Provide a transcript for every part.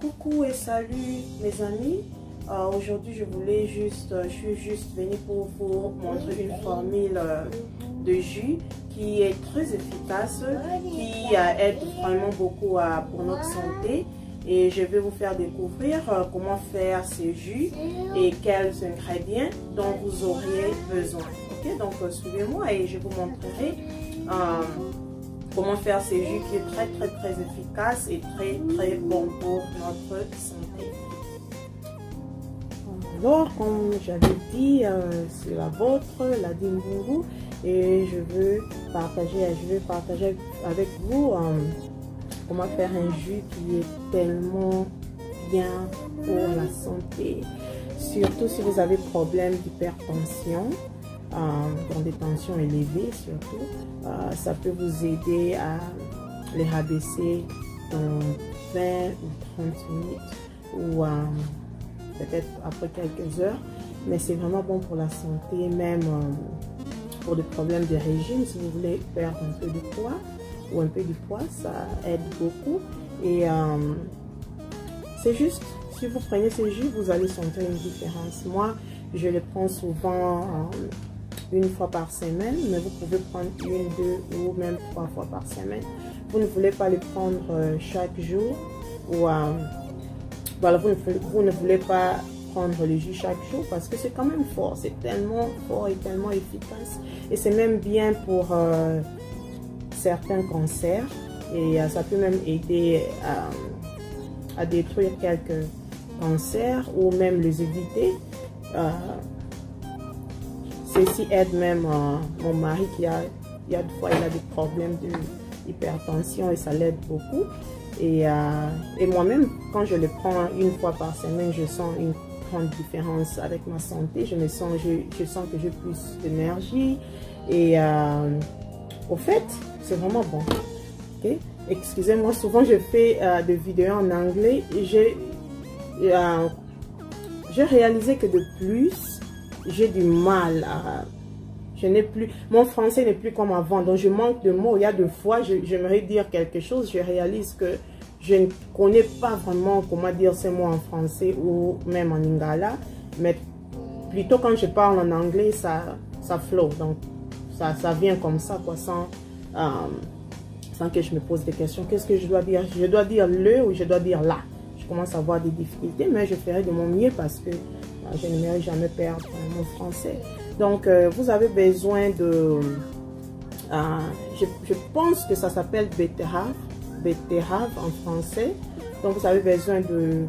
Coucou et salut mes amis. Euh, Aujourd'hui, je voulais juste, je suis juste venue pour vous montrer une formule euh, de jus qui est très efficace, qui euh, aide vraiment beaucoup pour notre santé. Et je vais vous faire découvrir euh, comment faire ces jus et quels ingrédients dont vous auriez besoin. Ok, donc euh, suivez-moi et je vous montrerai euh, comment faire ces jus qui est très très très efficace et très très bon pour notre santé. Alors, comme j'avais dit, euh, c'est la vôtre, la Dimbungu, et je veux partager, je vais partager avec vous euh, comment faire un jus qui est tellement bien pour la santé. Surtout si vous avez problème d'hypertension, euh, dans des tensions élevées surtout, euh, ça peut vous aider à les rabaisser dans 20 ou 30 minutes ou euh, peut-être après quelques heures. Mais c'est vraiment bon pour la santé, même pour des problèmes de régime. Si vous voulez perdre un peu de poids ou un peu de poids, ça aide beaucoup. Et c'est juste, si vous prenez ce jus, vous allez sentir une différence. Moi, je le prends souvent une fois par semaine, mais vous pouvez prendre une, deux ou même trois fois par semaine. Vous ne voulez pas le prendre chaque jour ou euh, voilà, vous, ne, vous voulez pas prendre le jus chaque jour parce que c'est quand même fort, c'est tellement fort et tellement efficace et c'est même bien pour euh, certains cancers et euh, ça peut même aider à, détruire quelques cancers ou même les éviter. Euh, Aide même euh, mon mari qui a, il y a des fois il a des problèmes d'hypertension et ça l'aide beaucoup. Et, euh, et moi-même, quand je le prends une fois par semaine, je sens une grande différence avec ma santé. Je me sens, je, je sens que j'ai plus d'énergie. Et euh, au fait, c'est vraiment bon. Okay? Excusez-moi, souvent je fais des vidéos en anglais j'ai réalisé que de plus, j'ai du mal à... Je n'ai plus... Mon français n'est plus comme avant, donc je manque de mots. Il y a deux fois, j'aimerais dire quelque chose, je réalise que je ne connais pas vraiment comment dire ces mots en français ou même en lingala, mais plutôt quand je parle en anglais, ça, ça flotte, donc ça, ça vient comme ça, quoi, sans, euh, sans que je me pose des questions. Qu'est-ce que je dois dire? Je dois dire le ou je dois dire là Je commence à avoir des difficultés, mais je ferai de mon mieux parce que je n'aimerais jamais perdre mon français. Donc, euh, vous avez besoin de... Euh, je, pense que ça s'appelle betterave, betterave en français. Donc, vous avez besoin de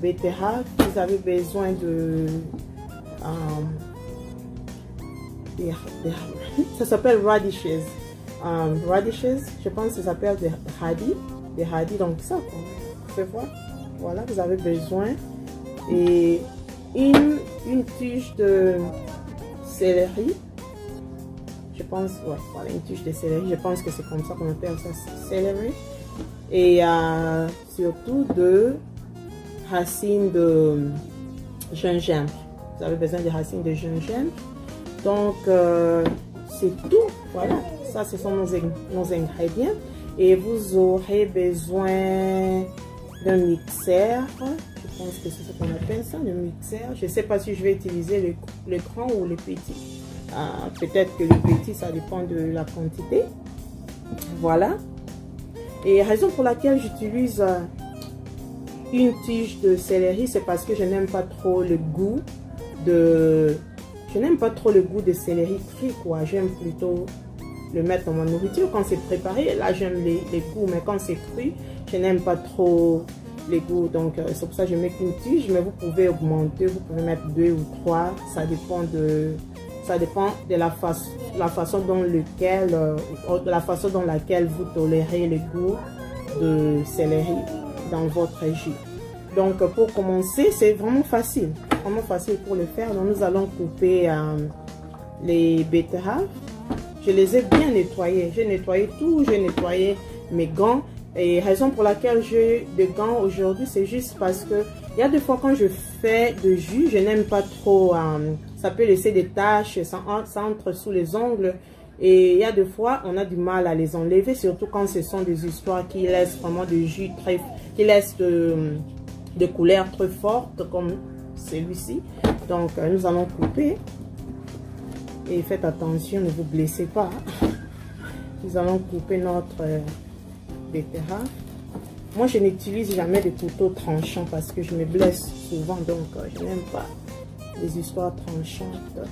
betterave, vous avez besoin de... Euh, ça s'appelle radishes. Um, radishes, je pense que ça s'appelle des radis. Des radis, donc ça, vous pouvez voir. Voilà, vous avez besoin. Et une, une tige de céleri. Je pense, ouais, voilà, une tige de céleri. Je pense que c'est comme ça qu'on appelle ça, céleri. Et euh, surtout de racines de gingembre. Vous avez besoin de racines de gingembre. Donc, euh, c'est tout. Voilà, ça, ce sont nos, nos ingrédients. Et vous aurez besoin d'un mixeur je pense que c'est ce qu'on appelle ça, le mixeur. Je sais pas si je vais utiliser le, grand ou le petit. Euh, Peut-être que le petit, ça dépend de la quantité. Voilà. Et raison pour laquelle j'utilise euh, une tige de céleri, c'est parce que je n'aime pas trop le goût de... Je n'aime pas trop le goût de céleri frit, quoi. J'aime plutôt le mettre dans ma nourriture. Quand c'est préparé, là, j'aime les, les goûts. Mais quand c'est cru, je n'aime pas trop les goûts. Donc, euh, c'est pour ça que je mets qu'une tige, mais vous pouvez augmenter, vous pouvez mettre deux ou trois. Ça dépend de, ça dépend de la, fa la façon dont lequel, euh, la façon dans laquelle vous tolérez le goût de céleri dans votre jus. Donc, pour commencer, c'est vraiment facile, vraiment facile pour le faire. Donc, nous allons couper euh, les betteraves. Je les ai bien nettoyées. J'ai nettoyé tout, j'ai nettoyé mes gants. Et raison pour laquelle j'ai des gants aujourd'hui, c'est juste parce que il y a des fois quand je fais de jus, je n'aime pas trop, euh, ça peut laisser des taches, ça, entre sous les ongles. Et il y a des fois, on a du mal à les enlever, surtout quand ce sont des histoires qui laissent vraiment du jus très, qui laissent de, de couleurs très fortes comme celui-ci. Donc, euh, nous allons couper. Et faites attention, ne vous blessez pas. Nous allons couper notre euh, Moi, je n'utilise jamais de couteau tranchant parce que je me blesse souvent. Donc, euh, je n'aime pas les histoires tranchantes.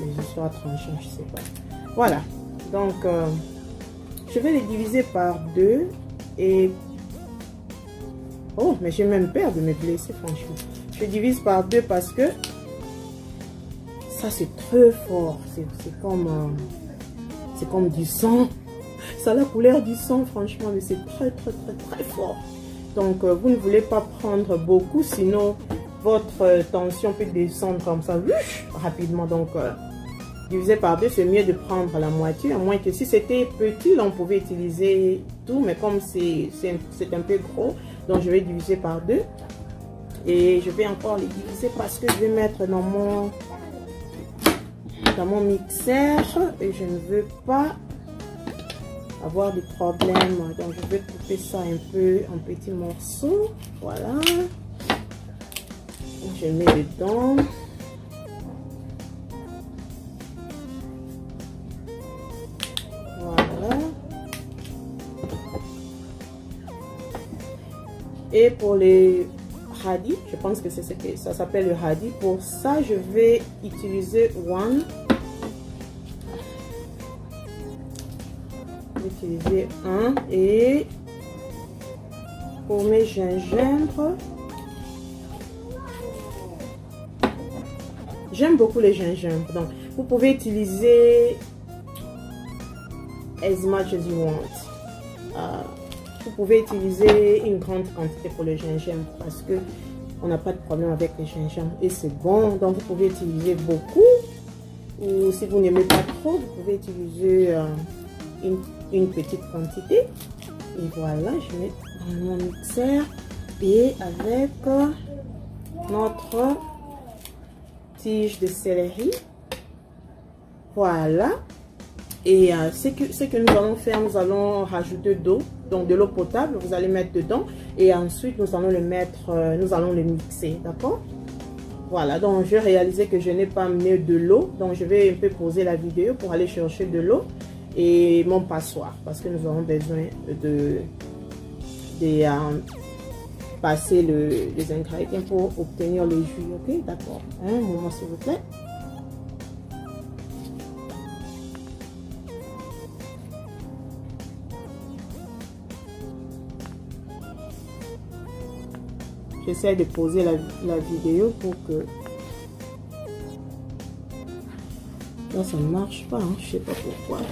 Les histoires tranchantes, je sais pas. Voilà. Donc, je vais les diviser par deux. Et Oh, mais j'ai même peur de me blesser, franchement. Je divise par deux parce que ça, c'est très fort. C'est euh, c'est comme du sang. Ça a la couleur du sang, franchement, mais c'est très, très, très, très fort. Donc, euh, vous ne voulez pas prendre beaucoup, sinon votre euh, tension peut descendre comme ça, rapidement. Donc, diviser par deux, c'est mieux de prendre la moitié. À moins que si c'était petit, on pouvait utiliser tout. Mais comme c'est un peu gros, donc, je vais diviser par deux. Et je vais encore les diviser parce que je vais mettre dans mon, dans mon mixeur. Et je ne veux pas avoir des problèmes. Donc, je vais couper ça un peu en petits morceaux. Voilà. Je mets dedans. Et pour les radis, je pense que c'est ce que ça s'appelle le radis. Pour ça, je vais utiliser one. Utiliser un et pour mes gingembre. J'aime beaucoup les gingembre. Donc vous pouvez utiliser as much as you want. Uh, vous pouvez utiliser une grande quantité pour le gingembre parce que on n'a pas de problème avec le gingembre et c'est bon. Donc vous pouvez utiliser beaucoup. Ou si vous n'aimez pas trop, vous pouvez utiliser euh, une, petite quantité. Et voilà, je mets dans mon mixeur et avec notre tige de céleri. Voilà. Et euh, ce, que, ce que nous allons faire, nous allons rajouter d'eau donc de l'eau potable, vous allez mettre dedans et ensuite nous allons le mettre, euh, nous allons le mixer, d'accord? Voilà, donc je réalisé que je n'ai pas amené de l'eau, donc je vais un peu poser la vidéo pour aller chercher de l'eau et mon passoire parce que nous aurons besoin de, de euh, passer le, les ingrédients pour obtenir le jus, ok D'accord, un moment s'il vous plaît. J'essaie de poser la, vidéo pour que... Ça ne marche pas, hein, je sais pas pourquoi.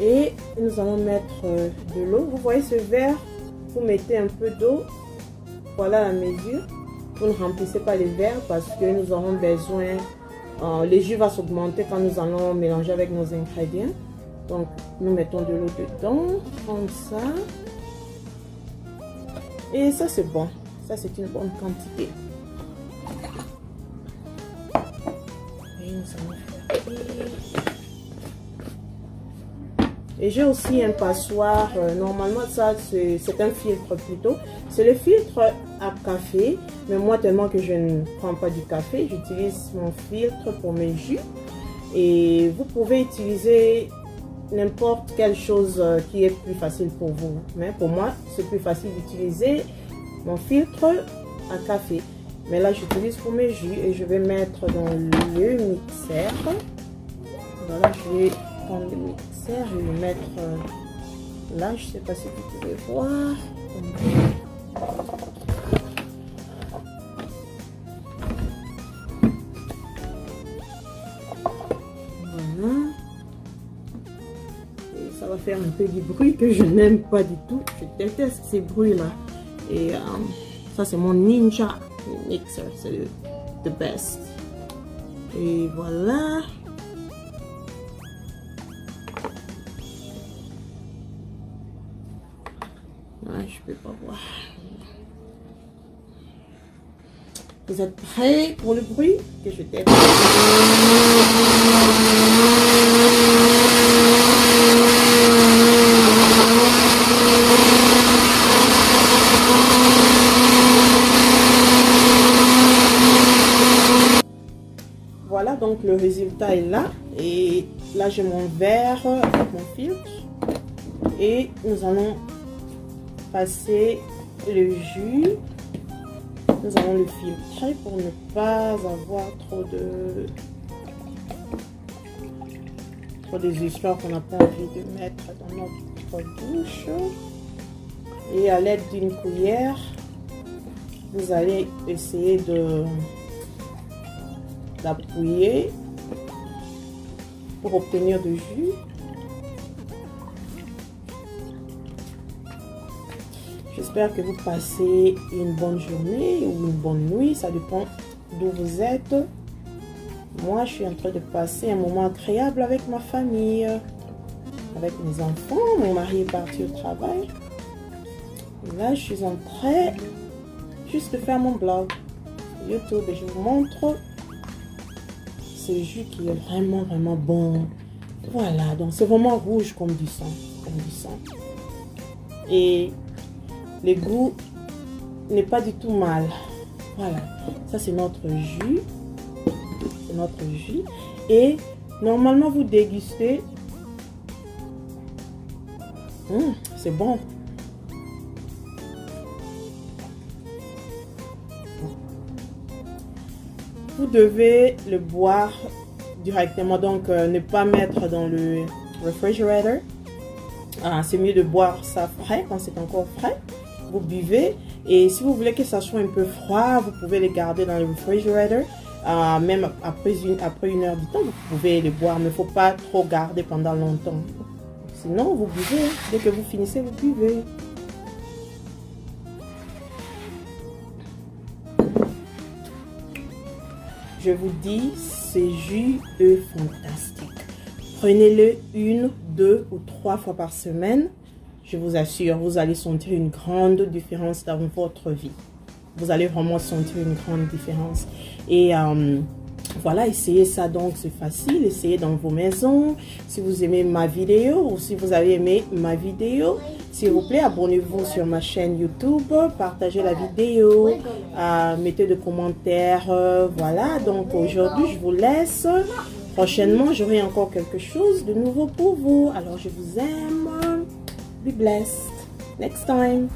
Et nous allons mettre euh, de l'eau. Vous voyez ce verre, vous mettez un peu d'eau. Voilà la mesure. Vous ne remplissez pas les verres parce que nous aurons besoin... Euh, le jus va s'augmenter quand nous allons mélanger avec nos ingrédients. Donc, nous mettons de l'eau dedans, comme ça. Et ça, c'est bon. Ça, c'est une bonne quantité. Et j'ai aussi un passoire. Euh, normalement, ça, c'est un filtre plutôt. C'est le filtre à café. Mais moi, tellement que je ne prends pas du café, j'utilise mon filtre pour mes jus. Et vous pouvez utiliser n'importe quelle chose euh, qui est plus facile pour vous. Mais pour moi, c'est plus facile d'utiliser mon filtre à café. Mais là, j'utilise pour mes jus et je vais mettre dans le mixeur. Voilà, je vais prendre le mixeur, je vais le mettre euh, là. Je sais pas si vous pouvez voir. faire un peu du bruit que je n'aime pas du tout. Je déteste ces bruits-là. Et euh, ça, c'est mon Ninja Mixer. C'est le the best. Et voilà. Ah, je peux pas voir. Vous êtes prêts pour le bruit que je t'aime Voilà, donc le résultat est là. Et là, j'ai mon verre avec mon filtre. Et nous allons passer le jus. Nous allons le filtrer pour ne pas avoir trop de trop des histoires qu'on n'a pas envie de mettre dans notre bouche. Et à l'aide d'une cuillère, vous allez essayer de d'appuyer pour obtenir du jus. J'espère que vous passez une bonne journée ou une bonne nuit, ça dépend d'où vous êtes. Moi, je suis en train de passer un moment agréable avec ma famille, avec mes enfants. Mon mari est parti au travail. là, je suis en train juste de faire mon blog YouTube et je vous montre ce jus qui est vraiment, vraiment bon. Voilà, donc c'est vraiment rouge comme du sang. Comme du sang. Et le goût n'est pas du tout mal. Voilà, ça c'est notre jus. C'est notre jus. Et normalement, vous dégustez. Hum, c'est bon. Vous devez le boire directement, donc euh, ne pas mettre dans le réfrigérateur. Ah, c'est mieux de boire ça frais quand c'est encore frais. Vous buvez et si vous voulez que ça soit un peu froid, vous pouvez le garder dans le réfrigérateur. Euh, même après une, après une heure du temps, vous pouvez le boire, mais il ne faut pas trop garder pendant longtemps. Sinon, vous buvez. Dès que vous finissez, vous buvez. Je vous dis, ce jus est fantastique. Prenez-le une, deux ou trois fois par semaine. Je vous assure, vous allez sentir une grande différence dans votre vie. Vous allez vraiment sentir une grande différence. Et euh, voilà, essayez ça donc, c'est facile. Essayez dans vos maisons. Si vous aimez ma vidéo ou si vous avez aimé ma vidéo, s'il vous plaît, abonnez-vous sur ma chaîne YouTube, partagez la vidéo, euh, mettez des commentaires. Voilà, donc aujourd'hui, je vous laisse. Prochainement, j'aurai encore quelque chose de nouveau pour vous. Alors, je vous aime. Be blessed. Next time.